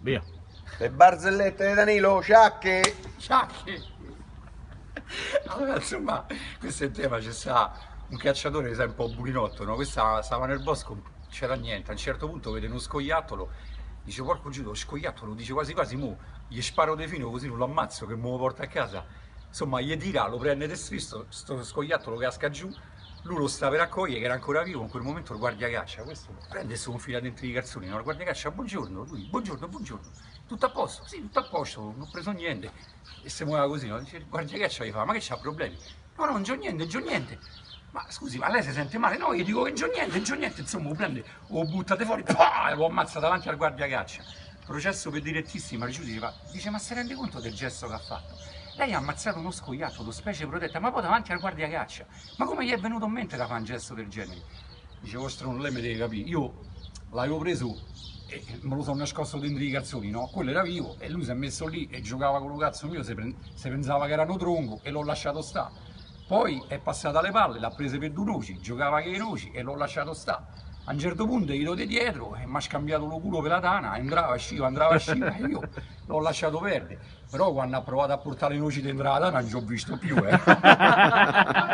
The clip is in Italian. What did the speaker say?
Via. Le barzellette di Danilo, sciacche. Sciacchi. Allora, insomma, questo è il tema, c'è sta un cacciatore, sai, un po' burinotto, no? Questa stava nel bosco, non c'era niente, a un certo punto vede uno scoiattolo, dice porco giù, lo scoiattolo, dice quasi quasi, mo, gli sparo de fino così non lo ammazzo, che me lo porta a casa. Insomma, gli tira, lo prende del stristo, sto scoiattolo casca giù, lui lo sta per raccogliere, che era ancora vivo, in quel momento il guardia caccia, questo prende e si confila dentro i calzoni, no? il guardia caccia, buongiorno, lui, buongiorno, buongiorno, tutto a posto, sì, tutto a posto, non ho preso niente, e si muoveva così, no? Dice, il guardia caccia gli fa, ma che c'ha problemi? No, no, non c'ho niente, non c'ho niente. Ma scusi, ma lei si sente male? No, io dico che non c'ho niente, non c'ho niente, insomma, lo prende, lo buttate fuori, e lo ammazza davanti al guardia caccia. Processo per direttissima, fa, dice, ma si rende conto del gesto che ha fatto? Lei ha ammazzato uno scoiattolo, specie protetta, ma poi davanti al guardia caccia. Ma come gli è venuto in mente da fare un gesto del genere? Dice, vostro non lei mi deve capire, io l'avevo preso e me lo sono nascosto dentro i calzoni, no? Quello era vivo e lui si è messo lì e giocava con lo cazzo mio, se, pensava che erano tronco e l'ho lasciato stare. Poi è passata alle palle, l'ha prese per due noci, giocava con i noci e l'ho lasciato stare. A un certo punto gli do di dietro e mi ha scambiato lo culo per la tana, entrava, usciva, andava, usciva e io l'ho lasciato perdere. Però quando ha provato a portare le noci dentro la tana non ci ho visto più, eh.